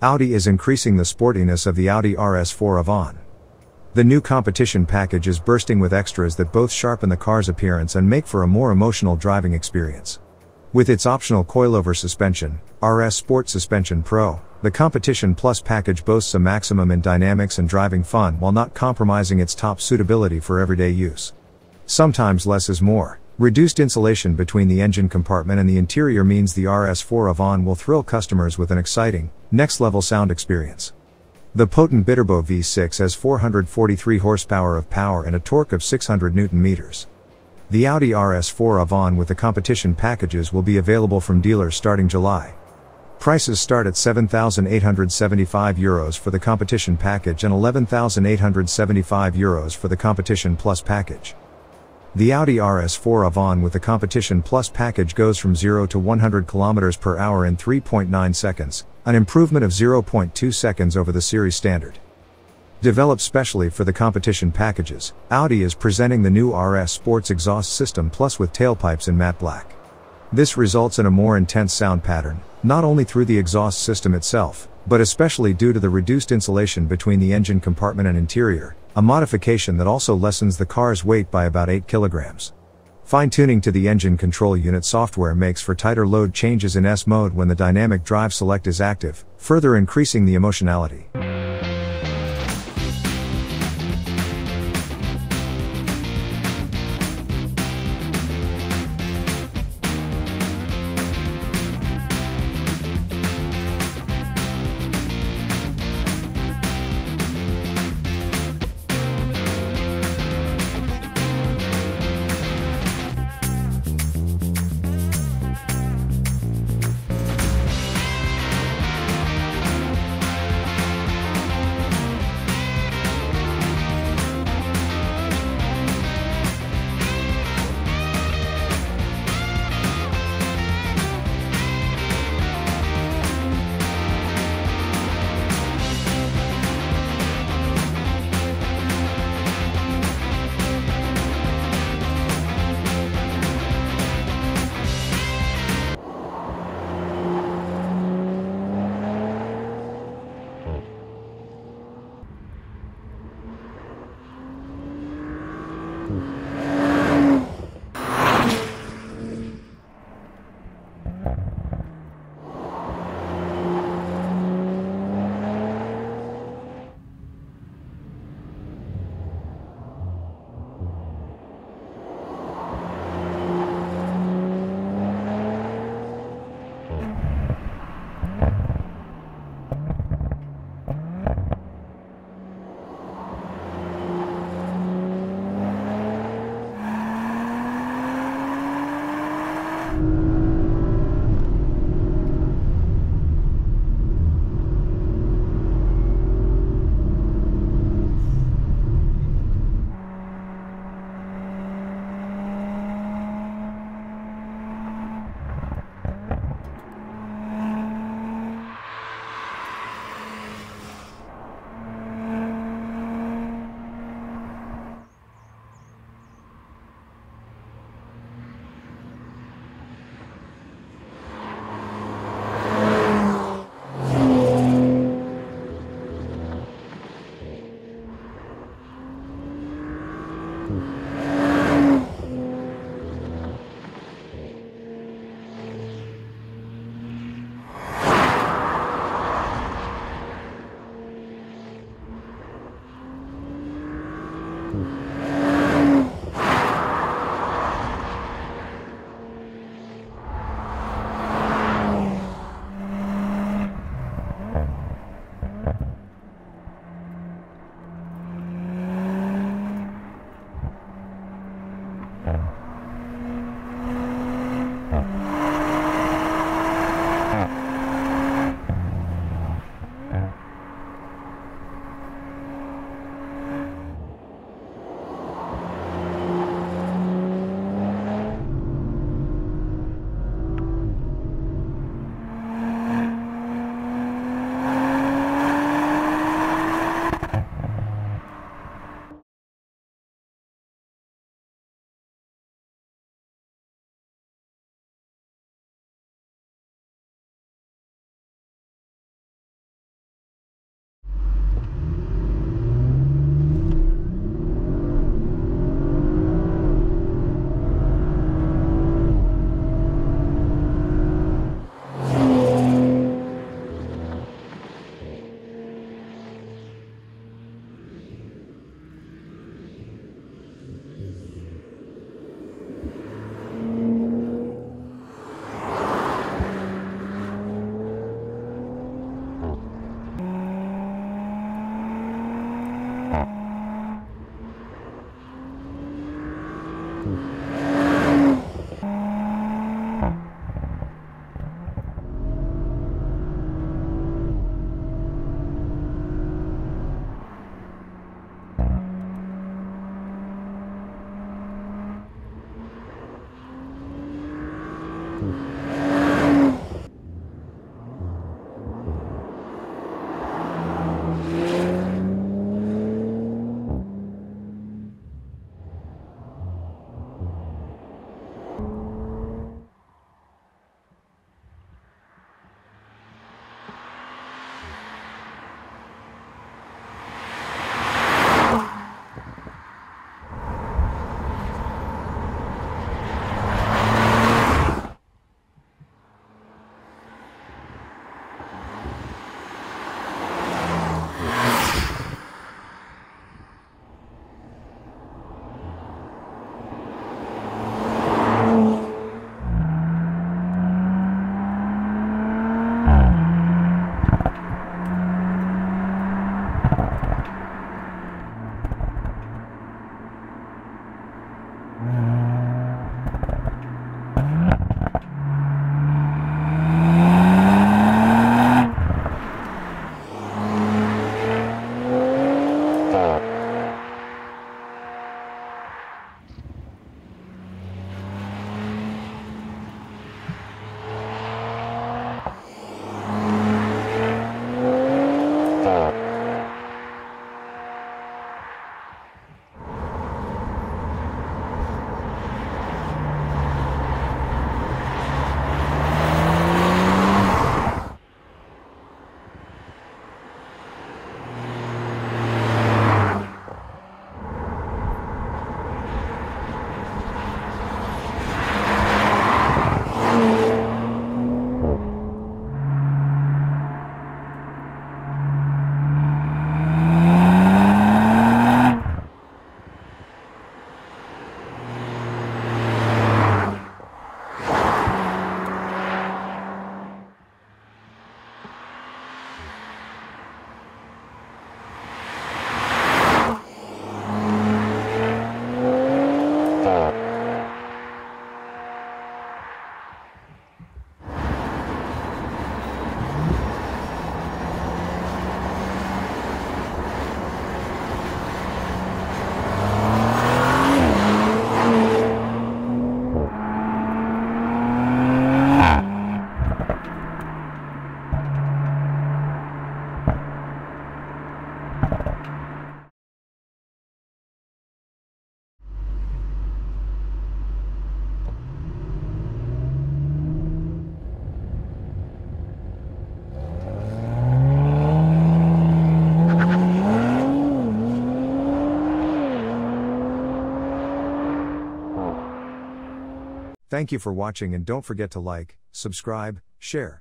Audi is increasing the sportiness of the Audi RS4 Avant. The new competition package is bursting with extras that both sharpen the car's appearance and make for a more emotional driving experience. With its optional coilover suspension, RS Sport Suspension Pro, the Competition Plus package boasts a maximum in dynamics and driving fun while not compromising its top suitability for everyday use. Sometimes less is more. Reduced insulation between the engine compartment and the interior means the RS4 Avant will thrill customers with an exciting, next level sound experience. The potent Biturbo V6 has 443 horsepower of power and a torque of 600 Newton meters. The Audi RS4 Avant with the competition packages will be available from dealers starting July. Prices start at 7,875 euros for the competition package and 11,875 euros for the competition plus package. The Audi RS4 Avant with the Competition Plus package goes from 0 to 100 km per hour in 3.9 seconds, an improvement of 0.2 seconds over the series standard. Developed specially for the competition packages, Audi is presenting the new RS Sports exhaust system plus with tailpipes in matte black. This results in a more intense sound pattern, not only through the exhaust system itself, but especially due to the reduced insulation between the engine compartment and interior, a modification that also lessens the car's weight by about 8 kilograms. Fine tuning to the engine control unit software makes for tighter load changes in S mode when the dynamic drive select is active, further increasing the emotionality. Thank you for watching and don't forget to like, subscribe, share.